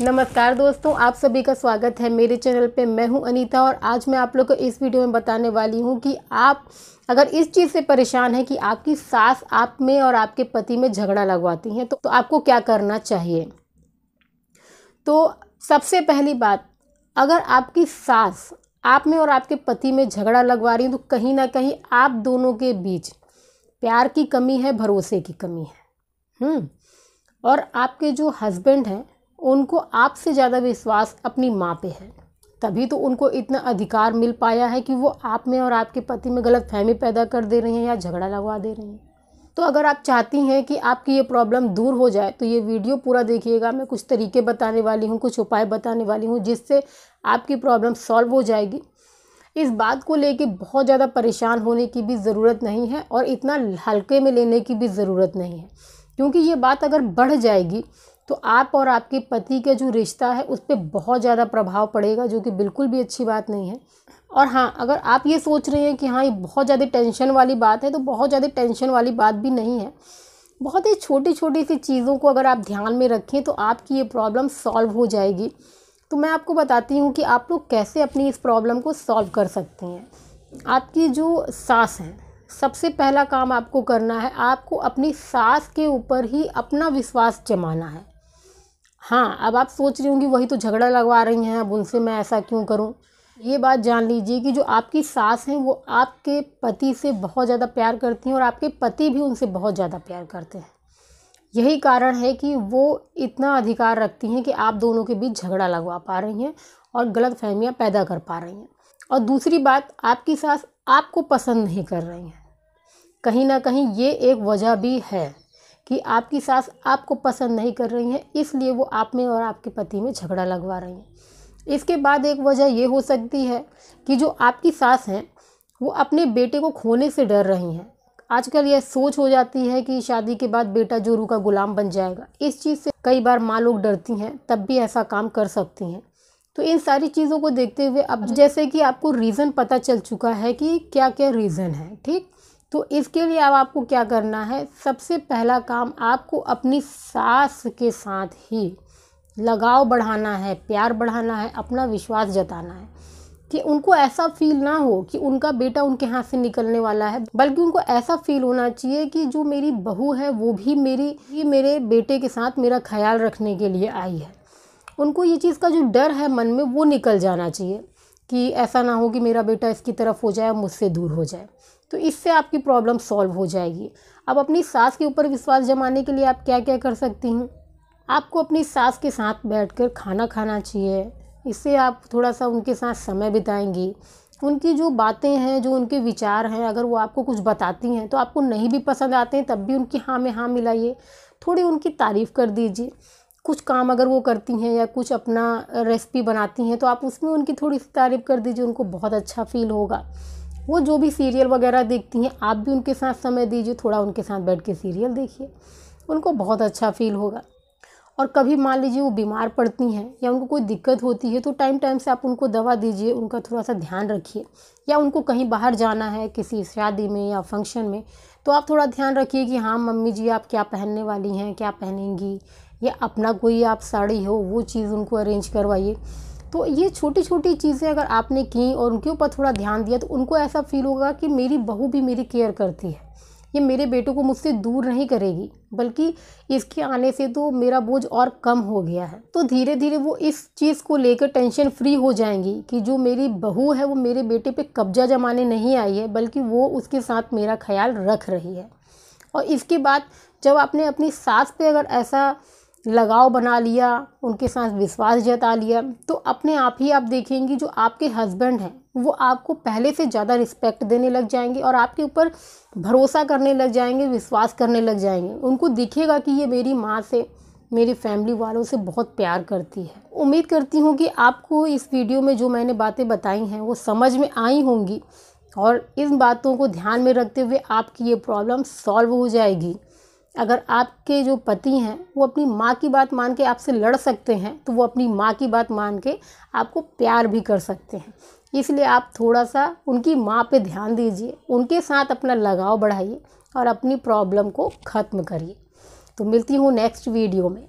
नमस्कार दोस्तों आप सभी का स्वागत है मेरे चैनल पे। मैं हूँ अनीता और आज मैं आप लोग को इस वीडियो में बताने वाली हूँ कि आप अगर इस चीज़ से परेशान हैं कि आपकी सास आप में और आपके पति में झगड़ा लगवाती हैं तो, तो आपको क्या करना चाहिए? तो सबसे पहली बात अगर आपकी सास आप में और आपके पति में झगड़ा लगवा रही है तो कहीं ना कहीं आप दोनों के बीच प्यार की कमी है भरोसे की कमी है। हम्म और आपके जो हस्बैंड हैं उनको आपसे ज़्यादा विश्वास अपनी माँ पे है। तभी तो उनको इतना अधिकार मिल पाया है कि वो आप में और आपके पति में गलत फहमी पैदा कर दे रही हैं या झगड़ा लगवा दे रही हैं। तो अगर आप चाहती हैं कि आपकी ये प्रॉब्लम दूर हो जाए तो ये वीडियो पूरा देखिएगा। मैं कुछ तरीके बताने वाली हूँ, कुछ उपाय बताने वाली हूँ, जिससे आपकी प्रॉब्लम सॉल्व हो जाएगी। इस बात को लेके बहुत ज़्यादा परेशान होने की भी ज़रूरत नहीं है और इतना हल्के में लेने की भी ज़रूरत नहीं है। क्योंकि ये बात अगर बढ़ जाएगी तो आप और आपके पति का जो रिश्ता है, उस पर बहुत ज़्यादा प्रभाव पड़ेगा, जो कि बिल्कुल भी अच्छी बात नहीं है। और हाँ अगर आप ये सोच रहे हैं कि हाँ ये बहुत ज़्यादा टेंशन वाली बात है तो बहुत ज़्यादा टेंशन वाली बात भी नहीं है। बहुत ही छोटी छोटी सी चीज़ों को अगर आप ध्यान में रखें तो आपकी ये प्रॉब्लम सॉल्व हो जाएगी। तो मैं आपको बताती हूँ कि आप लोग कैसे अपनी इस प्रॉब्लम को सॉल्व कर सकते हैं। आपकी जो सांस है, सबसे पहला काम आपको करना है, आपको अपनी सांस के ऊपर ही अपना विश्वास जमाना है। हाँ अब आप सोच रही होंगी, वही तो झगड़ा लगवा रही हैं, अब उनसे मैं ऐसा क्यों करूँ? ये बात जान लीजिए कि जो आपकी सास हैं, वो आपके पति से बहुत ज़्यादा प्यार करती हैं और आपके पति भी उनसे बहुत ज़्यादा प्यार करते हैं। यही कारण है कि वो इतना अधिकार रखती हैं कि आप दोनों के बीच झगड़ा लगवा पा रही हैं और गलत फहमियाँ पैदा कर पा रही हैं। और दूसरी बात, आपकी सास आपको पसंद नहीं कर रही हैं। कहीं ना कहीं ये एक वजह भी है। कि आपकी सास आपको पसंद नहीं कर रही हैं, इसलिए वो आप में और आपके पति में झगड़ा लगवा रही हैं। इसके बाद एक वजह ये हो सकती है कि जो आपकी सास हैं, वो अपने बेटे को खोने से डर रही हैं। आजकल यह सोच हो जाती है कि शादी के बाद बेटा जोरू का गुलाम बन जाएगा। इस चीज़ से कई बार माँ लोग डरती हैं, तब भी ऐसा काम कर सकती हैं। तो इन सारी चीज़ों को देखते हुए अब जैसे कि आपको रीज़न पता चल चुका है कि क्या क्या रीज़न है, ठीक? तो इसके लिए अब आपको क्या करना है? सबसे पहला काम आपको अपनी सास के साथ ही लगाव बढ़ाना है, प्यार बढ़ाना है, अपना विश्वास जताना है कि उनको ऐसा फील ना हो कि उनका बेटा उनके हाथ से निकलने वाला है। बल्कि उनको ऐसा फील होना चाहिए कि जो मेरी बहू है, वो भी मेरी ही मेरे बेटे के साथ मेरा ख्याल रखने के लिए आई है। उनको ये चीज़ का जो डर है मन में, वो निकल जाना चाहिए कि ऐसा ना हो कि मेरा बेटा इसकी तरफ़ हो जाए मुझसे दूर हो जाए। तो इससे आपकी प्रॉब्लम सॉल्व हो जाएगी। अब अपनी सास के ऊपर विश्वास जमाने के लिए आप क्या क्या कर सकती हैं? आपको अपनी सास के साथ बैठकर खाना खाना चाहिए। इससे आप थोड़ा सा उनके साथ समय बिताएँगी। उनकी जो बातें हैं, जो उनके विचार हैं, अगर वो आपको कुछ बताती हैं तो आपको नहीं भी पसंद आते हैं, तब भी उनकी हाँ में हाँ मिलाइए। थोड़ी उनकी तारीफ़ कर दीजिए। कुछ काम अगर वो करती हैं या कुछ अपना रेसिपी बनाती हैं तो आप उसमें उनकी थोड़ी सी तारीफ़ कर दीजिए, उनको बहुत अच्छा फील होगा। वो जो भी सीरियल वगैरह देखती हैं, आप भी उनके साथ समय दीजिए, थोड़ा उनके साथ बैठ के सीरियल देखिए। उनको बहुत अच्छा फील होगा। और कभी मान लीजिए वो बीमार पड़ती हैं या उनको कोई दिक्कत होती है तो टाइम टाइम से आप उनको दवा दीजिए, उनका थोड़ा सा ध्यान रखिए। या उनको कहीं बाहर जाना है, किसी शादी में या फ़ंक्शन में तो आप थोड़ा ध्यान रखिए कि हाँ मम्मी जी, आप क्या पहनने वाली हैं, क्या पहनेंगी? या अपना कोई आप साड़ी हो, वो चीज़ उनको अरेंज करवाइए। तो ये छोटी छोटी चीज़ें अगर आपने की और उनके ऊपर थोड़ा ध्यान दिया तो उनको ऐसा फील होगा कि मेरी बहू भी मेरी केयर करती है। ये मेरे बेटों को मुझसे दूर नहीं करेगी, बल्कि इसके आने से तो मेरा बोझ और कम हो गया है। तो धीरे धीरे वो इस चीज़ को लेकर टेंशन फ्री हो जाएँगी कि जो मेरी बहू है, वो मेरे बेटे पे कब्जा जमाने नहीं आई है, बल्कि वो उसके साथ मेरा ख्याल रख रही है। और इसके बाद जब आपने अपनी सास पे अगर ऐसा लगाव बना लिया, उनके साथ विश्वास जता लिया। तो अपने आप ही आप देखेंगी, जो आपके हस्बैंड हैं, वो आपको पहले से ज़्यादा रिस्पेक्ट देने लग जाएँगे और आपके ऊपर भरोसा करने लग जाएँगे, विश्वास करने लग जाएँगे। उनको दिखेगा कि ये मेरी माँ से, मेरी फैमिली वालों से बहुत प्यार करती है। उम्मीद करती हूँ कि आपको इस वीडियो में जो मैंने बातें बताई हैं, वो समझ में आई होंगी और इन बातों को ध्यान में रखते हुए आपकी ये प्रॉब्लम सॉल्व हो जाएगी। अगर आपके जो पति हैं, वो अपनी माँ की बात मान के आपसे लड़ सकते हैं तो वो अपनी माँ की बात मान के आपको प्यार भी कर सकते हैं। इसलिए आप थोड़ा सा उनकी माँ पे ध्यान दीजिए, उनके साथ अपना लगाव बढ़ाइए और अपनी प्रॉब्लम को ख़त्म करिए। तो मिलती हूँ नेक्स्ट वीडियो में।